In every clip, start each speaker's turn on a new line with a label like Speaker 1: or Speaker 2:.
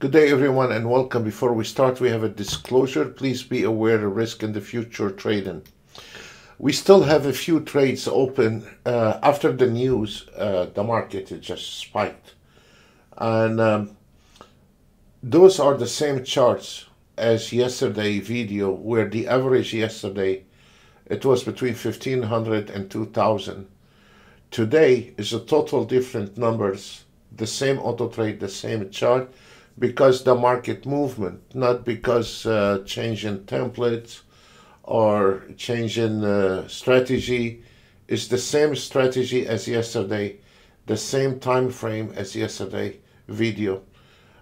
Speaker 1: Good day, everyone, and welcome. Before we start, we have a disclosure. Please be aware of risk in the future trading. We still have a few trades open. Uh, after the news, uh, the market just spiked. And um, those are the same charts as yesterday video, where the average yesterday, it was between 1500 and 2000. Today is a total different numbers, the same auto trade, the same chart, because the market movement, not because uh, changing templates or changing uh, strategy is the same strategy as yesterday, the same time frame as yesterday video.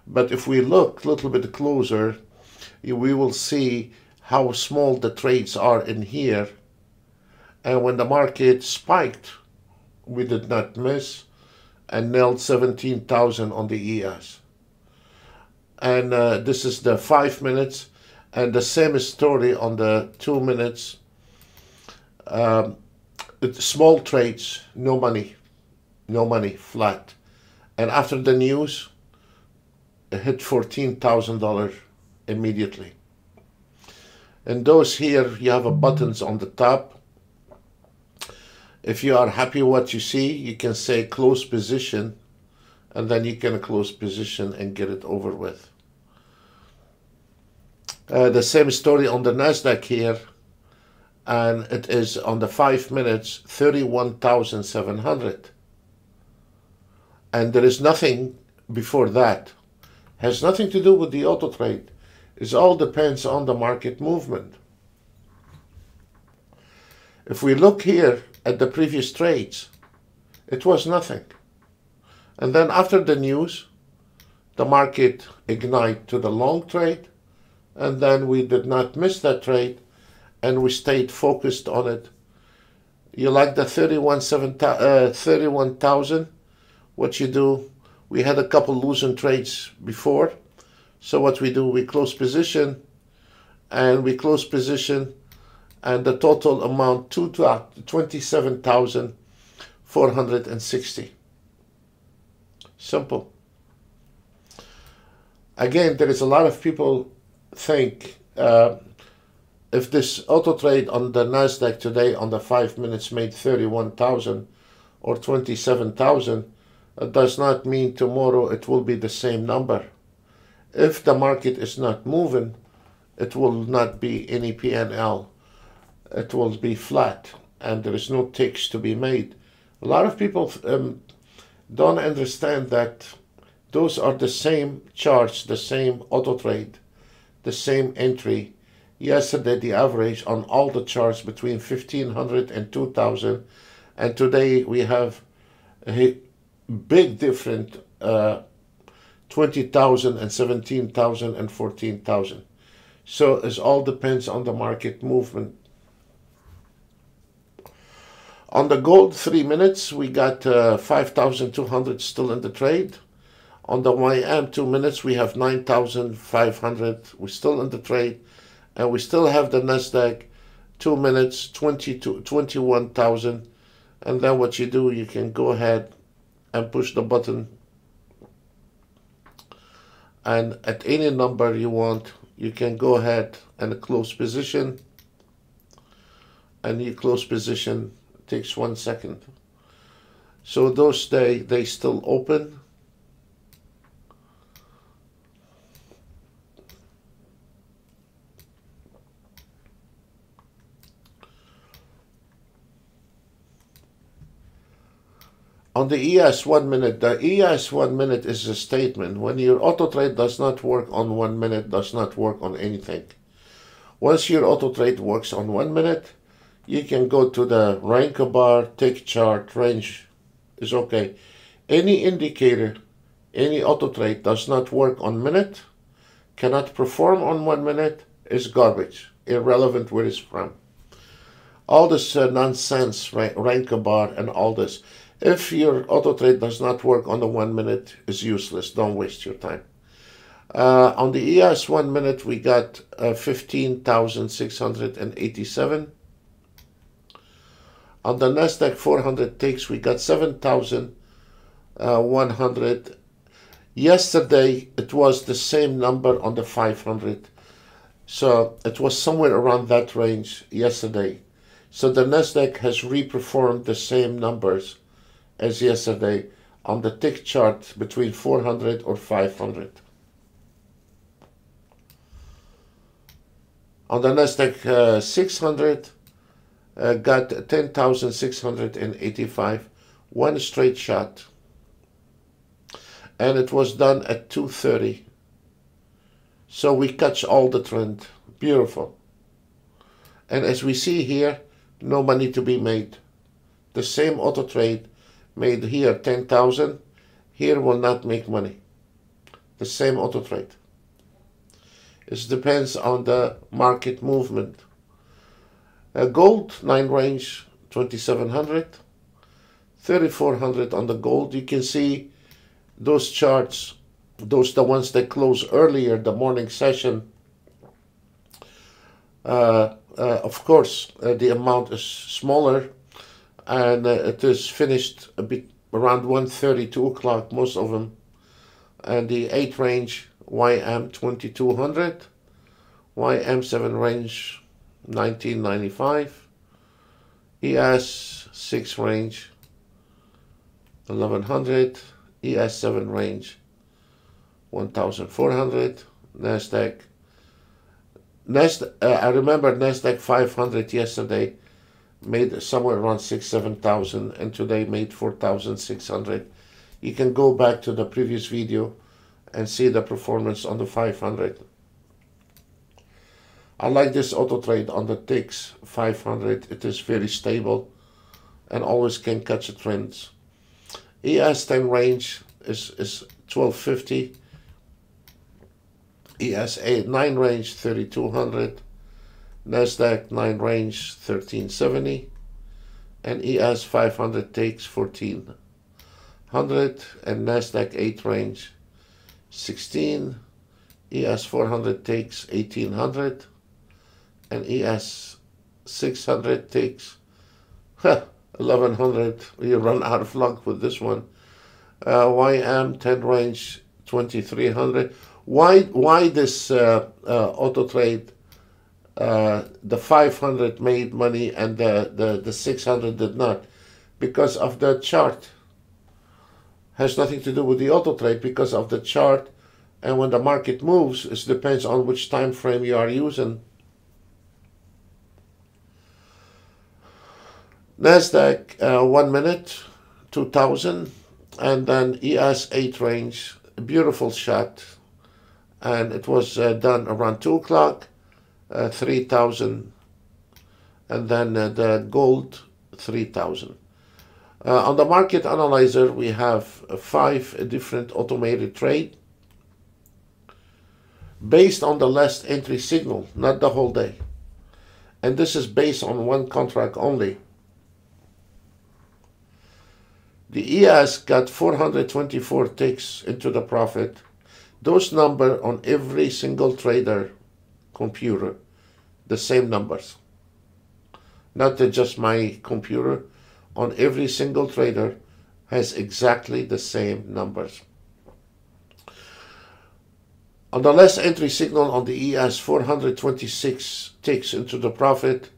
Speaker 1: But if we look a little bit closer, we will see how small the trades are in here. And when the market spiked, we did not miss and nailed 17,000 on the ES and uh, this is the five minutes and the same story on the two minutes. Um, small trades no money no money flat. And after the news it hit $14,000 immediately. And those here you have a buttons on the top. If you are happy what you see you can say close position and then you can close position and get it over with. Uh, the same story on the Nasdaq here, and it is on the five minutes 31,700, and there is nothing before that. Has nothing to do with the auto trade. It all depends on the market movement. If we look here at the previous trades, it was nothing. And then after the news, the market ignite to the long trade. And then we did not miss that trade and we stayed focused on it. You like the 31,000? Uh, 31, what you do, we had a couple losing trades before. So what we do, we close position and we close position and the total amount to 27,460. Simple. Again, there is a lot of people think uh, if this auto trade on the Nasdaq today on the five minutes made 31,000 or 27,000, it does not mean tomorrow it will be the same number. If the market is not moving, it will not be any PNL. It will be flat and there is no ticks to be made. A lot of people um, don't understand that those are the same charts, the same auto trade, the same entry. Yesterday, the average on all the charts between 1500 and 2000, and today we have a big different uh, 20,000 and 17,000 and 14,000. So it all depends on the market movement on the gold, three minutes, we got uh, 5,200 still in the trade. On the YM, two minutes, we have 9,500. We're still in the trade. And we still have the NASDAQ, two minutes, 20 21,000. And then what you do, you can go ahead and push the button. And at any number you want, you can go ahead and close position. And you close position takes one second. So those stay, they still open. On the ES one minute, the ES one minute is a statement. When your auto trade does not work on one minute, does not work on anything. Once your auto trade works on one minute, you can go to the Renko bar, tick chart, range is okay. Any indicator, any auto trade does not work on minute, cannot perform on one minute, is garbage, irrelevant where it's from. All this uh, nonsense, right, Renko bar and all this. If your auto trade does not work on the one minute, is useless. Don't waste your time. Uh, on the ES one minute, we got uh, 15,687. On the Nasdaq 400 ticks, we got 7,100. Yesterday, it was the same number on the 500. So it was somewhere around that range yesterday. So the Nasdaq has reperformed the same numbers as yesterday on the tick chart between 400 or 500. On the Nasdaq uh, 600, uh, got 10,685, one straight shot. And it was done at 2.30. So we catch all the trend. Beautiful. And as we see here, no money to be made. The same auto trade made here 10,000, here will not make money. The same auto trade. It depends on the market movement. Uh, gold, 9 range, 2700. 3400 on the gold. You can see those charts, those the ones that close earlier, the morning session. Uh, uh, of course, uh, the amount is smaller and uh, it is finished a bit around 1.30, 2 o'clock, most of them. And the 8 range YM 2200, YM7 range 1995, ES 6 range 1100, ES7 range 1400, NASDAQ. Nasdaq, uh, I remember NASDAQ 500 yesterday made somewhere around six, 7,000 and today made 4,600. You can go back to the previous video and see the performance on the 500. I like this auto trade on the TIX 500. It is very stable and always can catch the trends. ES10 range is, is 1250. ES8 9 range 3200. NASDAQ 9 range 1370 and ES 500 takes 1400 and NASDAQ 8 range 16 ES 400 takes 1800 and ES 600 takes. 1100 you run out of luck with this one. Uh, YM 10 range 2300 why why this uh, uh, auto trade? Uh, the 500 made money and the, the, the 600 did not because of the chart. Has nothing to do with the auto trade because of the chart. And when the market moves it depends on which time frame you are using nasdaq uh, one minute 2000 and then es 8 range beautiful shot. And it was uh, done around 2 o'clock uh, 3000 and then uh, the gold 3000 uh, on the market analyzer we have five different automated trade. Based on the last entry signal not the whole day. And this is based on one contract only the ES got 424 ticks into the profit those number on every single trader computer the same numbers. Not just my computer, on every single trader has exactly the same numbers. On the last entry signal on the ES, 426 ticks into the profit.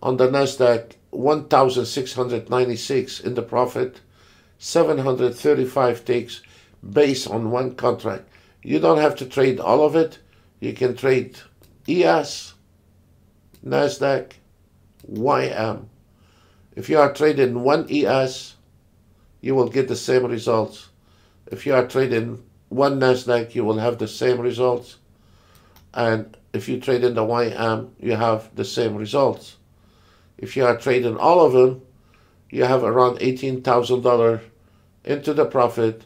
Speaker 1: On the NASDAQ, 1,696 in the profit, 735 ticks based on one contract. You don't have to trade all of it. You can trade ES, NASDAQ, YM. If you are trading one ES, you will get the same results. If you are trading one NASDAQ, you will have the same results. And if you trade in the YM, you have the same results. If you are trading all of them, you have around $18,000 into the profit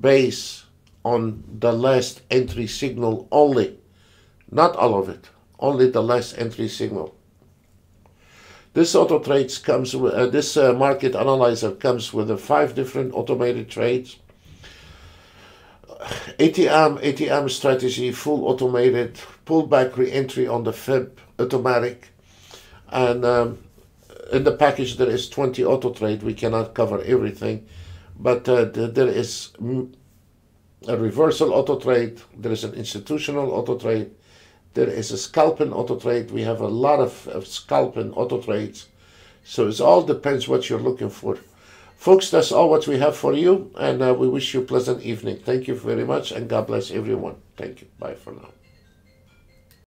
Speaker 1: based on the last entry signal only. Not all of it, only the last entry signal. This auto trades comes with, uh, this uh, market analyzer comes with uh, five different automated trades. ATM, ATM strategy, full automated, pullback re-entry on the Fib, automatic. And um, in the package there is 20 auto trade. We cannot cover everything, but uh, there is a reversal auto trade. There is an institutional auto trade. There is a scalping auto trade. We have a lot of, of scalping auto trades. So it all depends what you're looking for. Folks, that's all what we have for you, and uh, we wish you a pleasant evening. Thank you very much, and God bless everyone. Thank you. Bye for now.